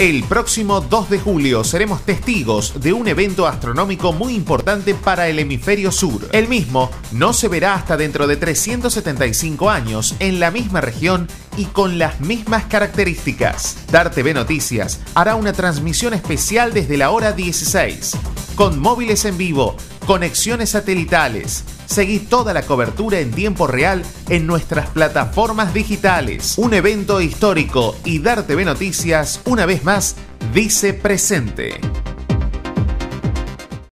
El próximo 2 de julio seremos testigos de un evento astronómico muy importante para el hemisferio sur. El mismo no se verá hasta dentro de 375 años en la misma región y con las mismas características. Dar TV Noticias hará una transmisión especial desde la hora 16, con móviles en vivo, conexiones satelitales. Seguí toda la cobertura en tiempo real en nuestras plataformas digitales. Un evento histórico y Dar TV Noticias, una vez más, dice presente.